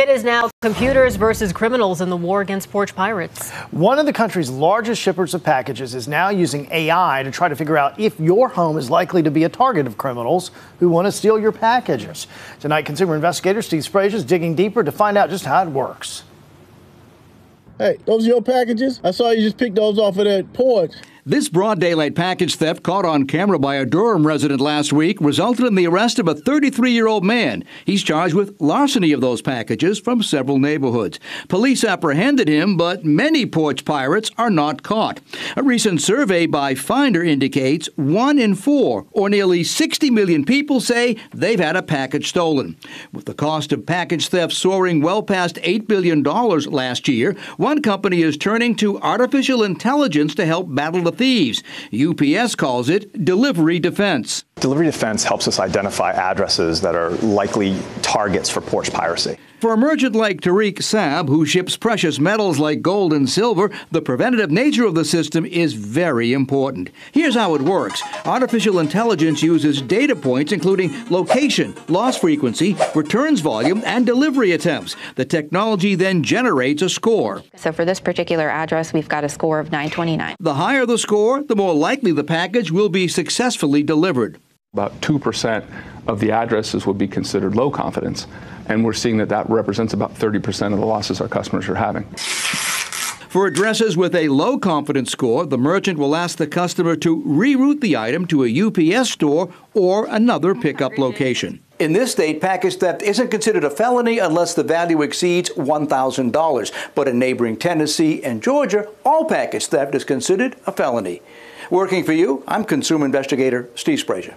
It is now computers versus criminals in the war against porch pirates. One of the country's largest shippers of packages is now using AI to try to figure out if your home is likely to be a target of criminals who want to steal your packages. Tonight, consumer investigator Steve Sbraccia is digging deeper to find out just how it works. Hey, those are your packages? I saw you just picked those off of that porch. This broad daylight package theft caught on camera by a Durham resident last week resulted in the arrest of a 33 year old man. He's charged with larceny of those packages from several neighborhoods. Police apprehended him, but many porch pirates are not caught. A recent survey by Finder indicates one in four, or nearly 60 million people, say they've had a package stolen. With the cost of package theft soaring well past $8 billion last year, one company is turning to artificial intelligence to help battle the thieves. UPS calls it delivery defense. Delivery defense helps us identify addresses that are likely targets for porch piracy. For a merchant like Tariq Saab, who ships precious metals like gold and silver, the preventative nature of the system is very important. Here's how it works artificial intelligence uses data points including location, loss frequency, returns volume, and delivery attempts. The technology then generates a score. So for this particular address, we've got a score of 929. The higher the score, the more likely the package will be successfully delivered. About 2% of the addresses would be considered low confidence, and we're seeing that that represents about 30% of the losses our customers are having. For addresses with a low confidence score, the merchant will ask the customer to reroute the item to a UPS store or another pickup location. In this state, package theft isn't considered a felony unless the value exceeds $1,000. But in neighboring Tennessee and Georgia, all package theft is considered a felony. Working for you, I'm consumer investigator Steve Sbraccia.